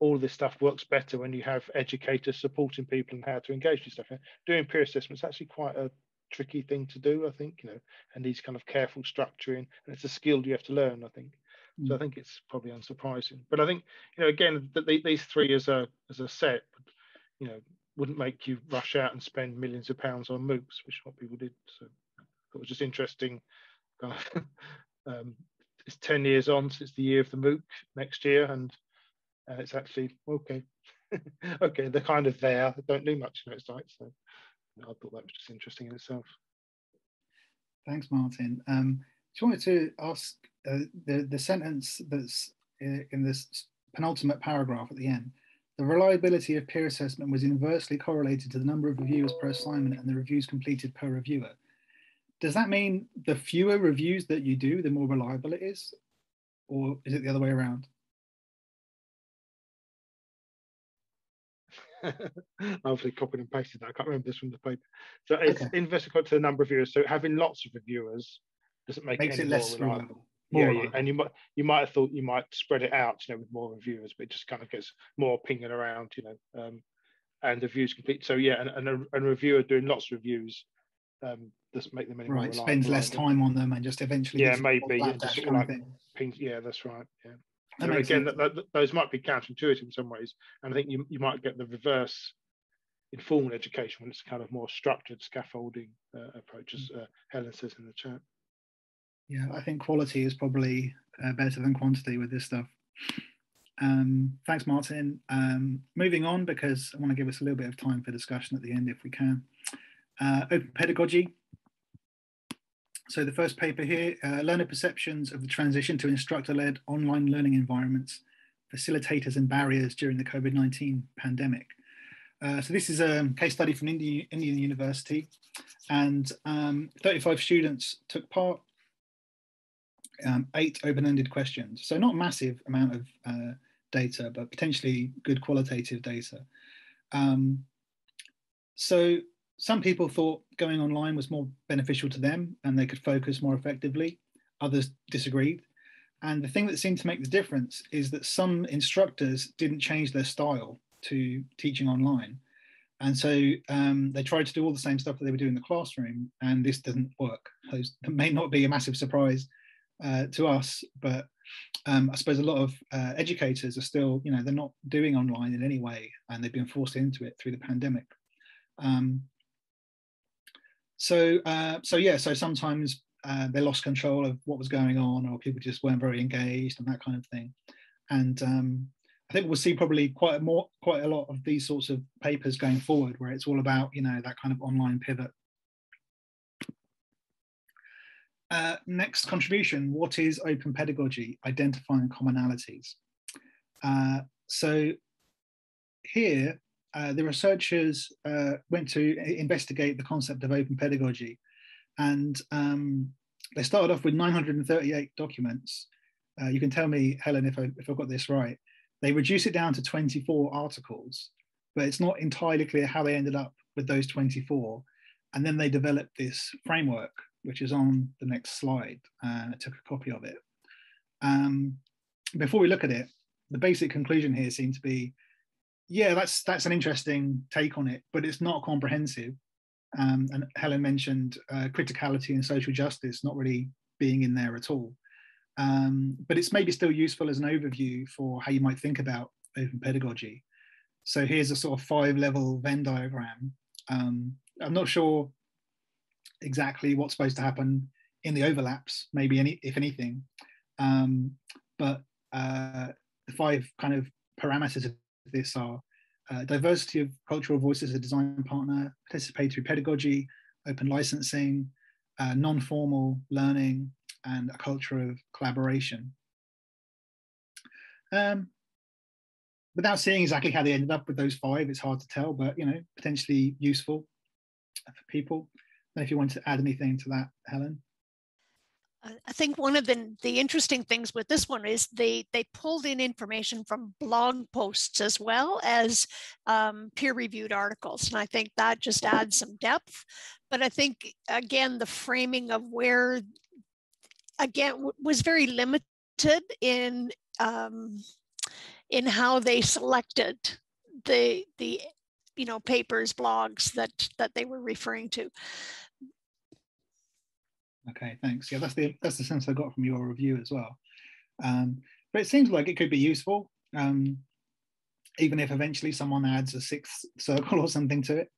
all this stuff works better when you have educators supporting people and how to engage with stuff. Doing peer assessment is actually quite a tricky thing to do, I think, you know, and these kind of careful structuring, and it's a skill you have to learn, I think. Mm. So I think it's probably unsurprising. But I think, you know, again, that these three as a as a set, you know, wouldn't make you rush out and spend millions of pounds on MOOCs, which what people did. So it was just interesting. kind [laughs] um, it's 10 years on since the year of the MOOC next year, and uh, it's actually okay. [laughs] okay, they're kind of there. They don't do much in its like so. I thought that was just interesting in itself.
Thanks, Martin. Um, just wanted to ask uh, the the sentence that's in this penultimate paragraph at the end. The reliability of peer assessment was inversely correlated to the number of reviewers per assignment and the reviews completed per reviewer. Does that mean the fewer reviews that you do, the more reliable it is? Or is it the other way around? [laughs]
obviously copied and pasted that. I can't remember this from the paper. So it's okay. invested to the number of viewers. So having lots of reviewers doesn't make
Makes
it,
it less reliable.
Yeah, yeah, and you might you might have thought you might spread it out, you know, with more reviewers, but it just kind of gets more pinging around, you know, um, and the views complete. So yeah, and, and, a, and a reviewer doing lots of reviews um, does make them any
right. Spends less time on them and just eventually.
Yeah, maybe. Yeah, just like pings, yeah, that's right. Yeah. That again, that, that, those might be counterintuitive in some ways, and I think you you might get the reverse in formal education when it's kind of more structured scaffolding uh, approach, as uh, Helen says in the chat.
Yeah, I think quality is probably uh, better than quantity with this stuff. Um, thanks, Martin. Um, moving on, because I want to give us a little bit of time for discussion at the end if we can. Uh, open pedagogy. So the first paper here, uh, learner perceptions of the transition to instructor-led online learning environments, facilitators and barriers during the COVID-19 pandemic. Uh, so this is a case study from Indian, Indian University and um, 35 students took part um, eight open-ended questions. So not massive amount of uh, data, but potentially good qualitative data. Um, so some people thought going online was more beneficial to them and they could focus more effectively. Others disagreed. And the thing that seemed to make the difference is that some instructors didn't change their style to teaching online. And so um, they tried to do all the same stuff that they were doing in the classroom, and this doesn't work. It may not be a massive surprise uh, to us, but um, I suppose a lot of uh, educators are still, you know, they're not doing online in any way, and they've been forced into it through the pandemic. Um, so, uh, so yeah, so sometimes uh, they lost control of what was going on, or people just weren't very engaged and that kind of thing. And um, I think we'll see probably quite a more, quite a lot of these sorts of papers going forward, where it's all about, you know, that kind of online pivot uh, next contribution, what is open pedagogy? Identifying commonalities. Uh, so here, uh, the researchers uh, went to investigate the concept of open pedagogy. And um, they started off with 938 documents. Uh, you can tell me, Helen, if, I, if I've got this right. They reduce it down to 24 articles, but it's not entirely clear how they ended up with those 24. And then they developed this framework which is on the next slide. Uh, I took a copy of it. Um, before we look at it, the basic conclusion here seemed to be, yeah, that's that's an interesting take on it, but it's not comprehensive. Um, and Helen mentioned uh, criticality and social justice not really being in there at all. Um, but it's maybe still useful as an overview for how you might think about open pedagogy. So here's a sort of five level Venn diagram. Um, I'm not sure exactly what's supposed to happen in the overlaps, maybe any, if anything. Um, but uh, the five kind of parameters of this are uh, diversity of cultural voices a design partner, participatory pedagogy, open licensing, uh, non-formal learning, and a culture of collaboration. Um, without seeing exactly how they ended up with those five, it's hard to tell, but you know, potentially useful for people And if you want to add anything to that, Helen.
I think one of the, the interesting things with this one is they they pulled in information from blog posts as well as um, peer-reviewed articles, and I think that just adds some depth. But I think again the framing of where again was very limited in um, in how they selected the the you know papers blogs that that they were referring to
Okay, thanks. Yeah, that's the that's the sense I got from your review as well. Um, but it seems like it could be useful, um, even if eventually someone adds a sixth circle or something to it.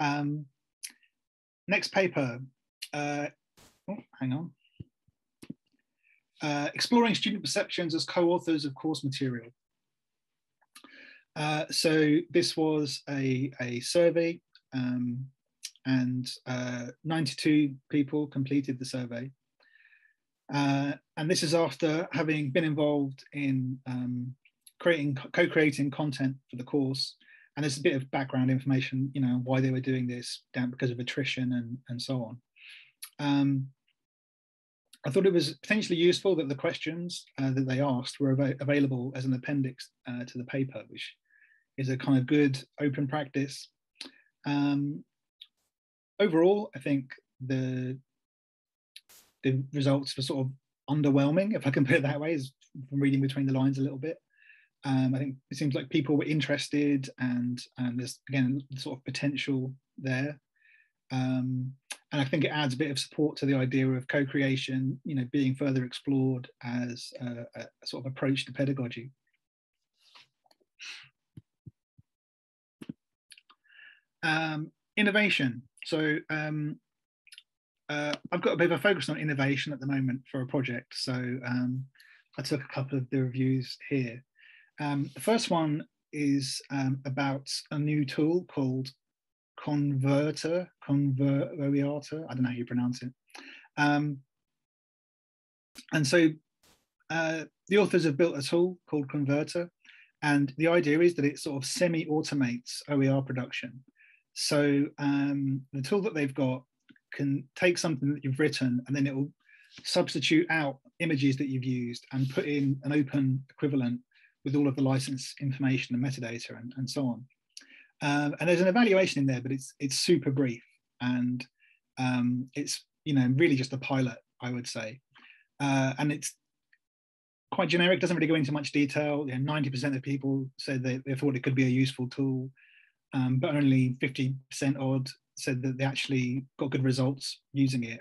Um, next paper. Uh, oh, hang on. Uh, exploring student perceptions as co-authors of course material. Uh, so this was a, a survey um, and uh, 92 people completed the survey. Uh, and this is after having been involved in um, creating, co-creating content for the course. And there's a bit of background information, you know, why they were doing this down because of attrition and, and so on. Um, I thought it was potentially useful that the questions uh, that they asked were av available as an appendix uh, to the paper, which is a kind of good open practice. Um, overall, I think the the results were sort of underwhelming, if I can put it that way, is from reading between the lines a little bit. Um, I think it seems like people were interested, and and there's again sort of potential there. Um, and I think it adds a bit of support to the idea of co-creation, you know, being further explored as a, a sort of approach to pedagogy. Um, innovation. So um, uh, I've got a bit of a focus on innovation at the moment for a project. So um, I took a couple of the reviews here. Um, the first one is um, about a new tool called Converter, Converter, I don't know how you pronounce it. Um, and so uh, the authors have built a tool called Converter, and the idea is that it sort of semi-automates OER production. So um, the tool that they've got can take something that you've written and then it will substitute out images that you've used and put in an open equivalent with all of the license information and metadata and, and so on. Um, and there's an evaluation in there, but it's it's super brief and um, it's you know really just a pilot, I would say, uh, and it's quite generic. Doesn't really go into much detail. Ninety percent of people said they, they thought it could be a useful tool, um, but only fifty percent odd said that they actually got good results using it.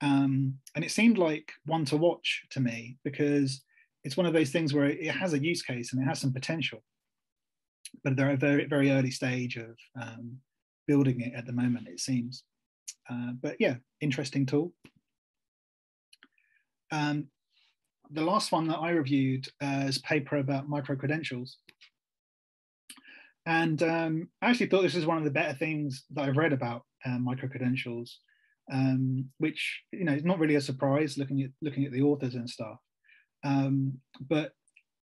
Um, and it seemed like one to watch to me because it's one of those things where it has a use case and it has some potential, but they're at a very, very early stage of um, building it at the moment, it seems. Uh, but yeah, interesting tool. Um, the last one that I reviewed uh, is paper about micro credentials. And um, I actually thought this was one of the better things that I've read about uh, micro credentials, um, which you know is not really a surprise looking at looking at the authors and stuff, um, but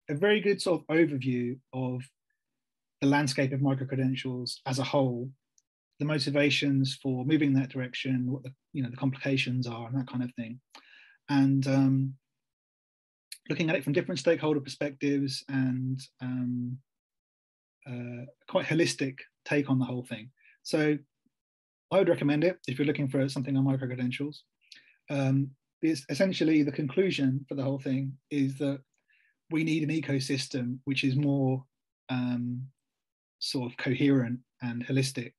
a very good sort of overview of the landscape of micro credentials as a whole, the motivations for moving in that direction, what the you know the complications are, and that kind of thing, and um, looking at it from different stakeholder perspectives and um, uh, quite holistic take on the whole thing. So I would recommend it if you're looking for something on micro credentials. Um, it's essentially the conclusion for the whole thing is that we need an ecosystem which is more um, sort of coherent and holistic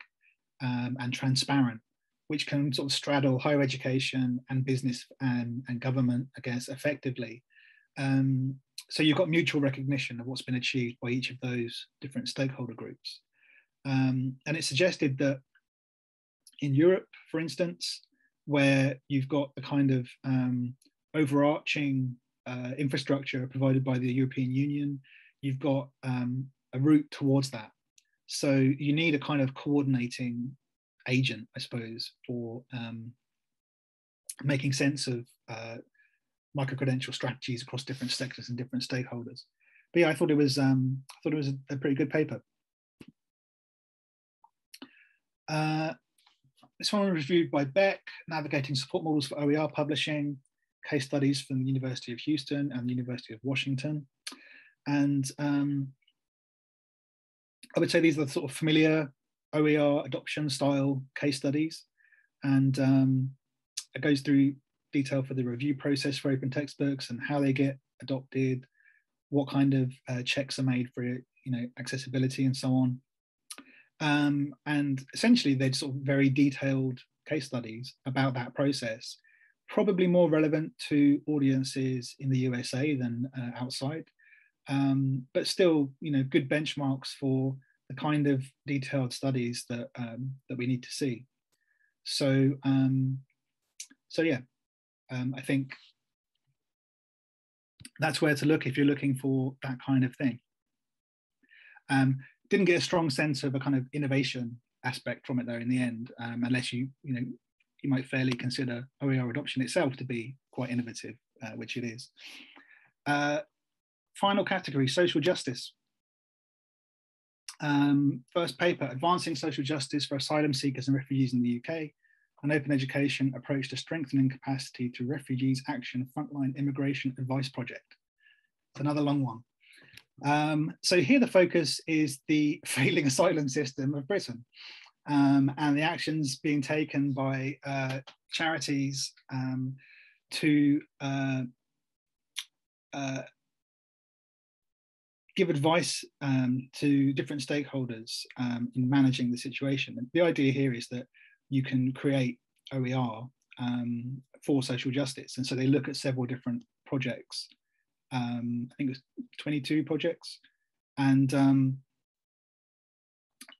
um, and transparent, which can sort of straddle higher education and business and, and government, I guess, effectively. Um, so you've got mutual recognition of what's been achieved by each of those different stakeholder groups. Um, and it suggested that in Europe, for instance, where you've got the kind of um, overarching uh, infrastructure provided by the European Union, you've got um, a route towards that. So you need a kind of coordinating agent, I suppose, for um, making sense of uh, micro-credential strategies across different sectors and different stakeholders. But yeah, I thought it was um, I thought it was a, a pretty good paper. Uh, this one was reviewed by Beck, Navigating Support Models for OER Publishing, case studies from the University of Houston and the University of Washington. And um, I would say these are the sort of familiar OER adoption style case studies. And um, it goes through detail for the review process for open textbooks and how they get adopted, what kind of uh, checks are made for you know accessibility and so on. Um, and essentially, they're sort of very detailed case studies about that process, probably more relevant to audiences in the USA than uh, outside, um, but still, you know, good benchmarks for the kind of detailed studies that um, that we need to see. So, um, so yeah, um, I think that's where to look if you're looking for that kind of thing. Um, didn't get a strong sense of a kind of innovation aspect from it though in the end, um, unless you you know you might fairly consider OER adoption itself to be quite innovative, uh, which it is. Uh, final category, social justice. Um, first paper, Advancing Social Justice for Asylum Seekers and Refugees in the UK, an open education approach to strengthening capacity through Refugees Action Frontline Immigration Advice Project. It's another long one. Um, so here the focus is the [laughs] failing asylum system of Britain um, and the actions being taken by uh, charities um, to uh, uh, give advice um, to different stakeholders um, in managing the situation. And the idea here is that you can create OER um, for social justice. And so they look at several different projects. Um, I think it was 22 projects. And um,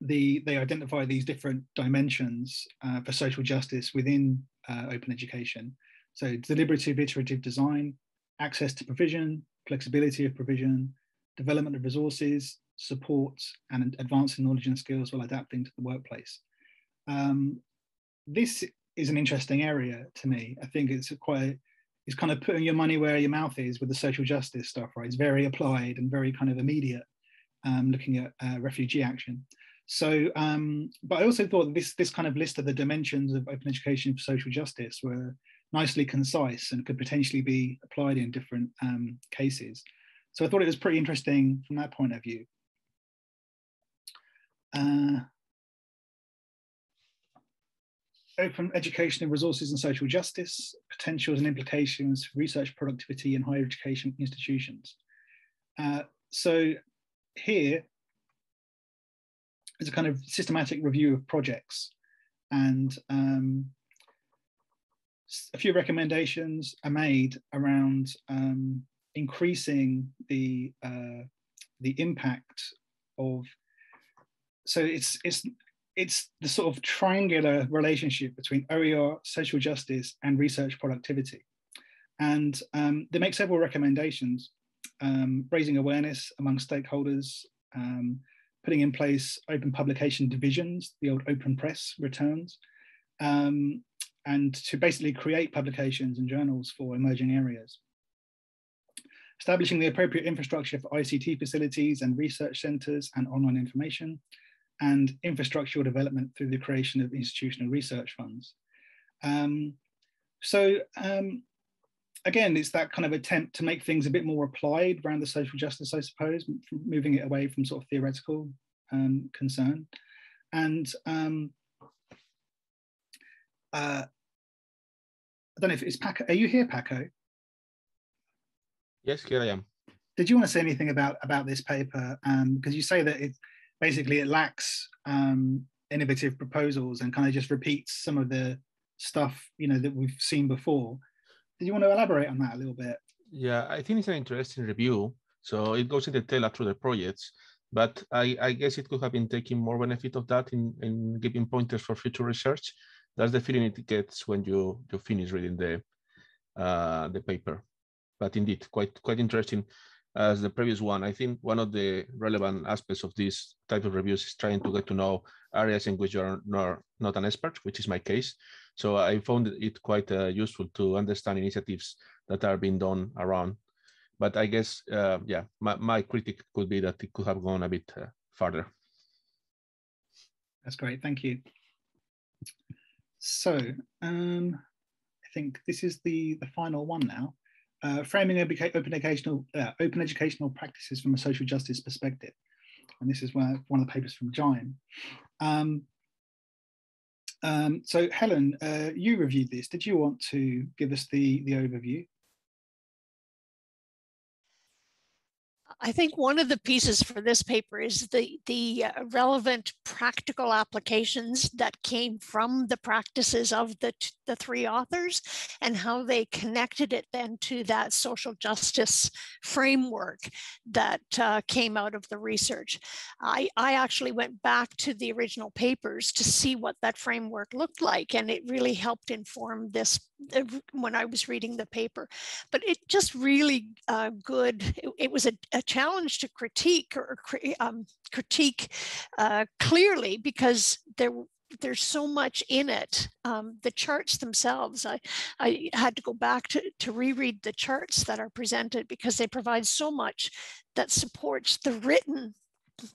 the, they identify these different dimensions uh, for social justice within uh, open education. So deliberative iterative design, access to provision, flexibility of provision, development of resources, support, and advancing knowledge and skills while adapting to the workplace. Um, this is an interesting area to me. I think it's quite, it's kind of putting your money where your mouth is with the social justice stuff, right? It's very applied and very kind of immediate, um, looking at uh, refugee action. So, um, but I also thought this this kind of list of the dimensions of open education for social justice were nicely concise and could potentially be applied in different um, cases. So I thought it was pretty interesting from that point of view. Uh, open education and resources and social justice, potentials and implications for research productivity in higher education institutions. Uh, so here is a kind of systematic review of projects and um, a few recommendations are made around um, increasing the uh, the impact of so it's it's it's the sort of triangular relationship between OER, social justice, and research productivity. And um, they make several recommendations, um, raising awareness among stakeholders, um, putting in place open publication divisions, the old open press returns, um, and to basically create publications and journals for emerging areas. Establishing the appropriate infrastructure for ICT facilities and research centres and online information, and infrastructural development through the creation of institutional research funds. Um, so um, again, it's that kind of attempt to make things a bit more applied around the social justice, I suppose, moving it away from sort of theoretical um, concern. And um, uh, I don't know if it's Paco. Are you here, Paco?
Yes, here I am.
Did you want to say anything about about this paper? Because um, you say that it basically it lacks um, innovative proposals and kind of just repeats some of the stuff you know that we've seen before. Did you want to elaborate on that a little bit?
Yeah, I think it's an interesting review. So it goes in detail through the projects, but I, I guess it could have been taking more benefit of that in, in giving pointers for future research that's the feeling it gets when you you finish reading the uh, the paper. But indeed, quite quite interesting as the previous one. I think one of the relevant aspects of this type of reviews is trying to get to know areas in which you're not, not an expert, which is my case. So I found it quite uh, useful to understand initiatives that are being done around. But I guess, uh, yeah, my, my critic could be that it could have gone a bit uh, farther.
That's great. Thank you. So um, I think this is the, the final one now. Uh, framing open educational, uh, open educational practices from a social justice perspective. And this is one, one of the papers from JIME. Um, um, so Helen, uh, you reviewed this. Did you want to give us the, the overview?
I think one of the pieces for this paper is the, the uh, relevant practical applications that came from the practices of the, the three authors and how they connected it then to that social justice framework that uh, came out of the research. I, I actually went back to the original papers to see what that framework looked like, and it really helped inform this when I was reading the paper. But it just really uh, good. It, it was a, a challenge to critique or um, critique uh, clearly because there there's so much in it. Um, the charts themselves, I, I had to go back to, to reread the charts that are presented because they provide so much that supports the written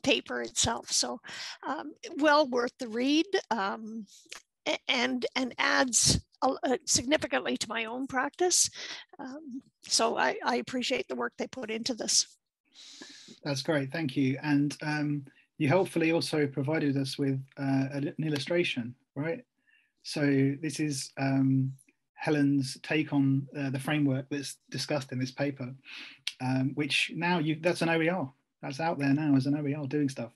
paper itself. So um, well worth the read um, and, and adds significantly to my own practice. Um, so I, I appreciate the work they put into this.
That's great, thank you. And um, you helpfully also provided us with uh, an illustration, right? So this is um, Helen's take on uh, the framework that's discussed in this paper, um, which now you that's an OER. That's out there now as an OER doing stuff.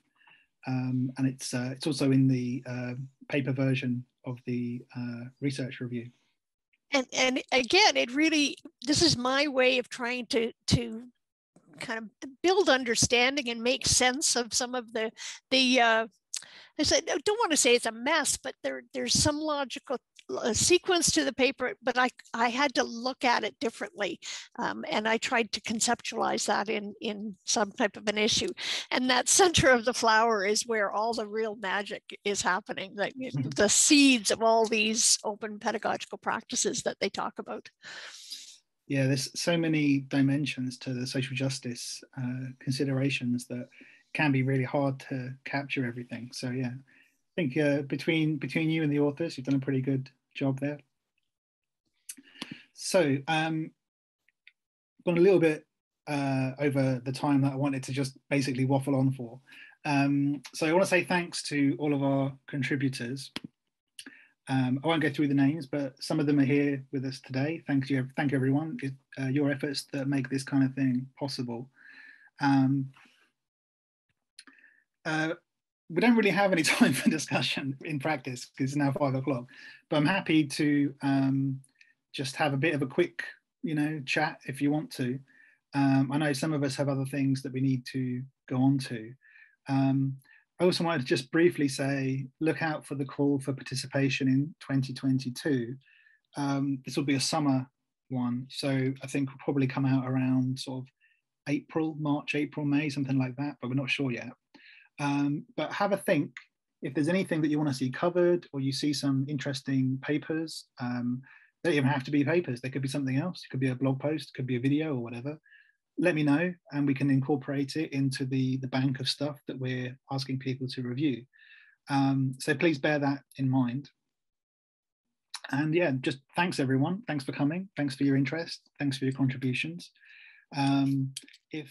Um, and it's uh, it's also in the uh, paper version of the uh, research review.
And and again, it really this is my way of trying to to kind of build understanding and make sense of some of the the uh, I said, I don't want to say it's a mess, but there, there's some logical sequence to the paper, but I, I had to look at it differently. Um, and I tried to conceptualize that in, in some type of an issue. And that center of the flower is where all the real magic is happening, like mm-hmm. the seeds of all these open pedagogical practices that they talk about.
Yeah, there's so many dimensions to the social justice uh, considerations that can be really hard to capture everything. So yeah, I think uh, between between you and the authors, you've done a pretty good job there. So um, gone a little bit uh, over the time that I wanted to just basically waffle on for. Um, so I want to say thanks to all of our contributors. Um, I won't go through the names, but some of them are here with us today. Thank you, thank you everyone. It, uh, your efforts that make this kind of thing possible. Um, uh, we don't really have any [laughs] time for discussion in practice because it's now five o'clock. But I'm happy to um, just have a bit of a quick, you know, chat if you want to. Um, I know some of us have other things that we need to go on to. Um, I also wanted to just briefly say, look out for the call for participation in 2022. Um, this will be a summer one, so I think will probably come out around sort of April, March, April, May, something like that, but we're not sure yet. Um, but have a think if there's anything that you want to see covered or you see some interesting papers. Um, they don't even have to be papers. They could be something else. It could be a blog post, it could be a video or whatever. Let me know and we can incorporate it into the, the bank of stuff that we're asking people to review. Um, so please bear that in mind. And yeah, just thanks everyone. Thanks for coming. Thanks for your interest. Thanks for your contributions. Um, if